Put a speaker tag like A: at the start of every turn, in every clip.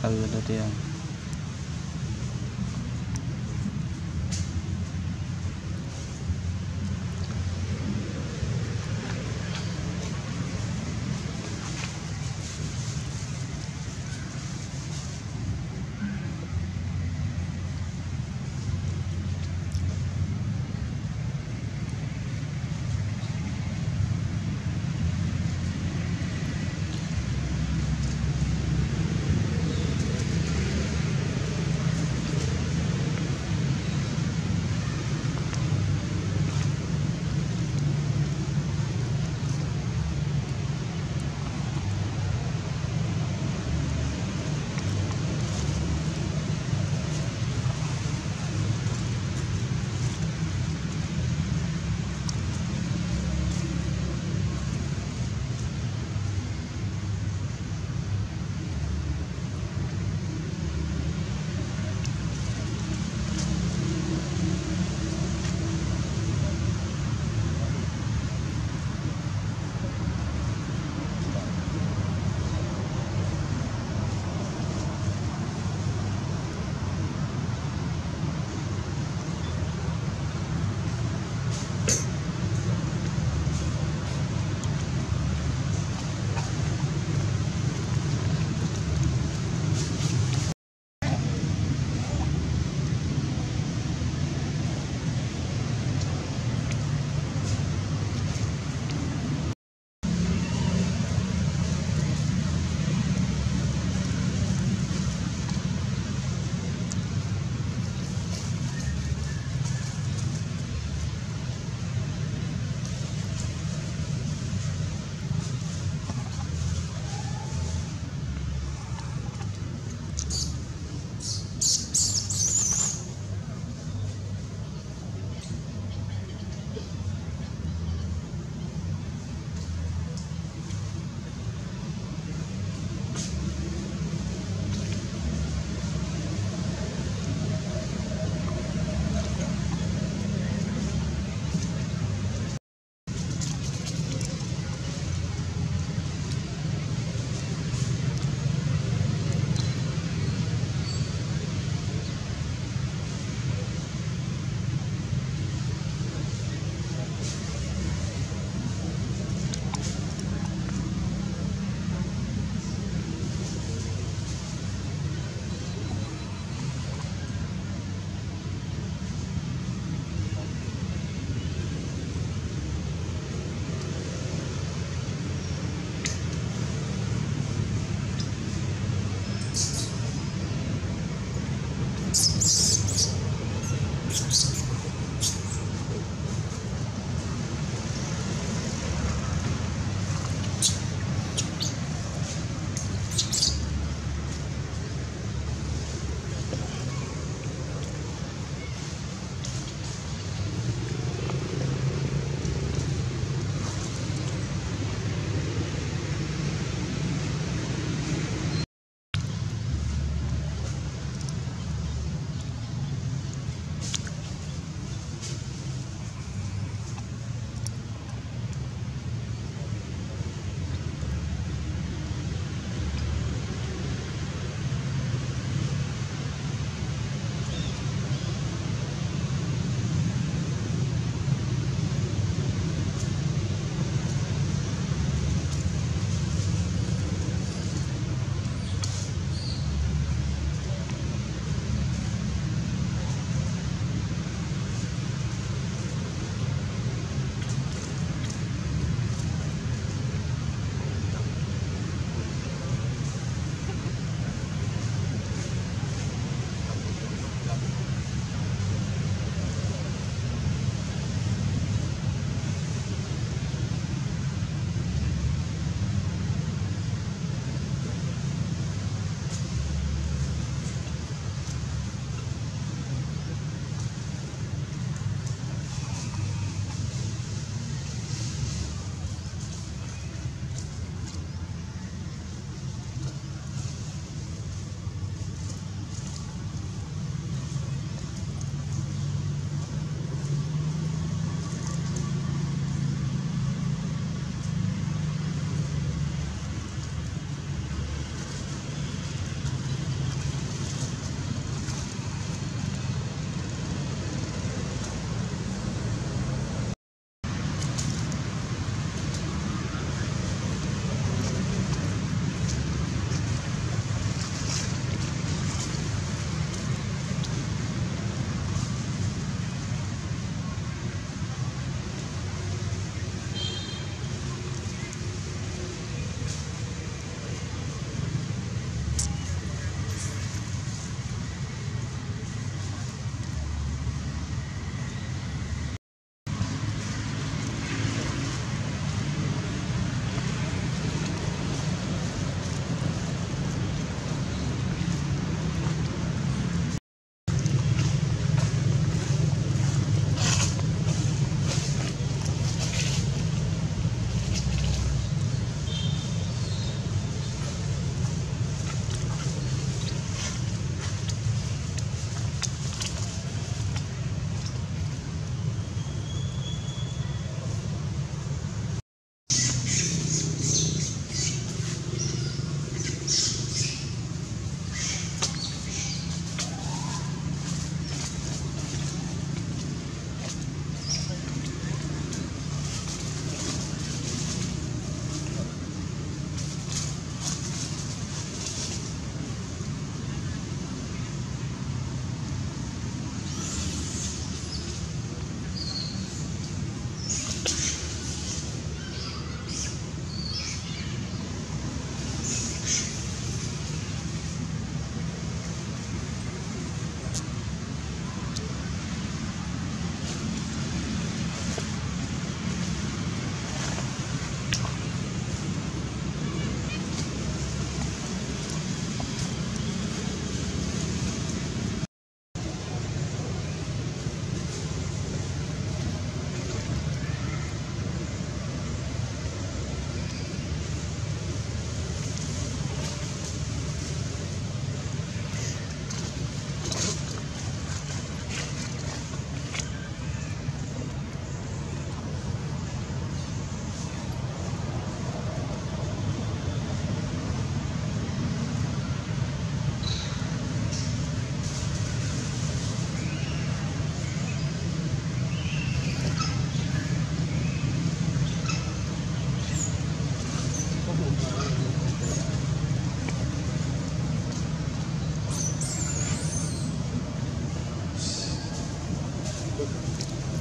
A: 开个
B: 店。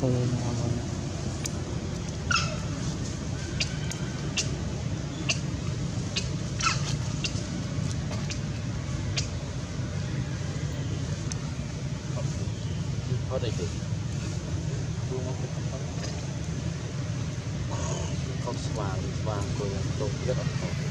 A: Ồ, ngon luôn.
B: có đầy đủ luôn không không vàng vàng rồi tôm rất là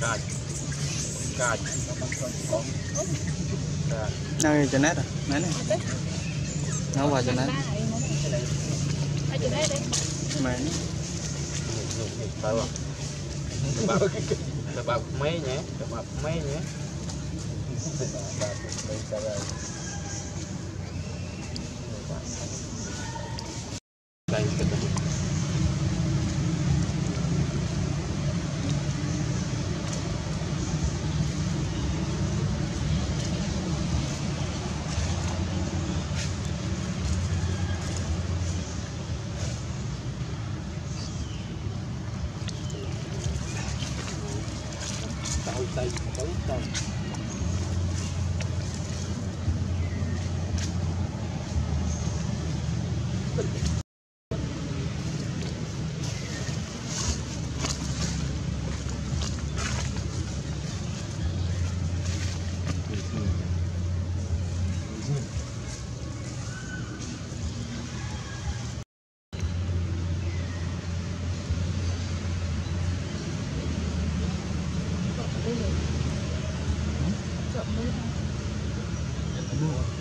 B: cài cài cài
A: Nơi cho nét à? Nét này. Nó vào cho nét.
C: ở chỗ đây đấy
A: Mà
B: Tahu ah. Sebab sebab mainnya, sebab mainnya. Tay
C: 队 more.